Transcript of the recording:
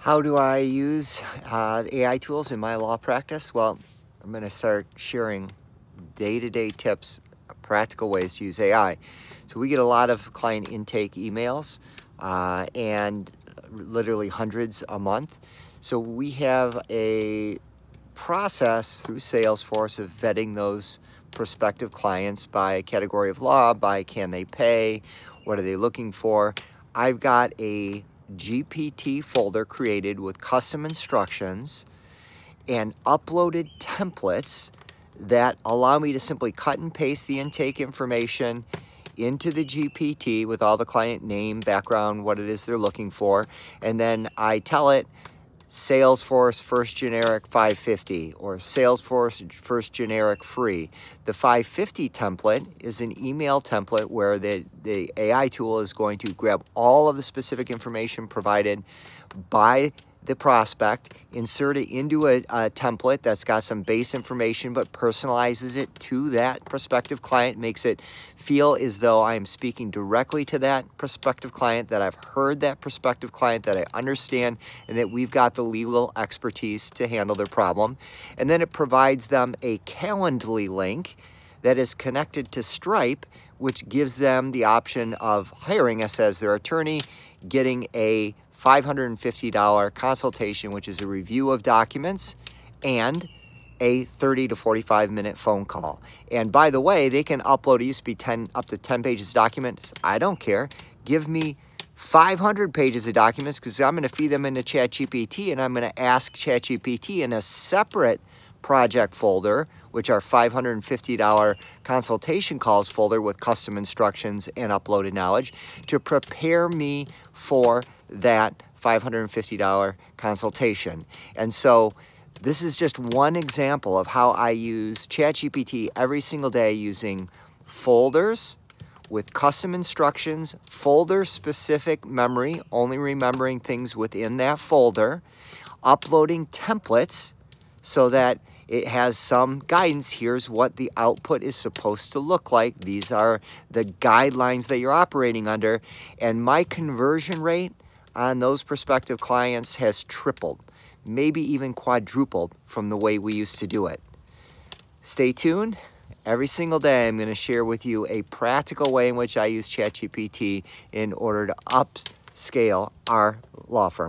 How do I use uh, AI tools in my law practice? Well, I'm going to start sharing day-to-day tips, practical ways to use AI. So we get a lot of client intake emails uh, and literally hundreds a month. So we have a process through Salesforce of vetting those prospective clients by category of law, by can they pay, what are they looking for. I've got a GPT folder created with custom instructions and uploaded templates that allow me to simply cut and paste the intake information into the GPT with all the client name, background, what it is they're looking for. And then I tell it Salesforce first generic 550 or Salesforce first generic free. The 550 template is an email template where the, the AI tool is going to grab all of the specific information provided by the prospect, insert it into a, a, template that's got some base information but personalizes it to that prospective client, makes it feel as though I am speaking directly to that prospective client, that I've heard that prospective client, that I understand, and that we've got the legal expertise to handle their problem. And then it provides them a Calendly link that is connected to Stripe, which gives them the option of hiring us as their attorney, getting a $550 consultation, which is a review of documents and a 30 to 45 minute phone call. And by the way, they can upload, it used to be 10, up to 10 pages of documents. I don't care. Give me 500 pages of documents because I'm going to feed them into ChatGPT and I'm going to ask ChatGPT in a separate project folder, which are $550 consultation calls folder with custom instructions and uploaded knowledge to prepare me for that $550 consultation. And so this is just one example of how I use ChatGPT every single day using folders with custom instructions, folder specific memory, only remembering things within that folder, uploading templates so that it has some guidance. Here's what the output is supposed to look like. These are the guidelines that you're operating under. And my conversion rate on those prospective clients has tripled, maybe even quadrupled from the way we used to do it. Stay tuned. Every single day, I'm going to share with you a practical way in which I use ChatGPT in order to upscale our law firm.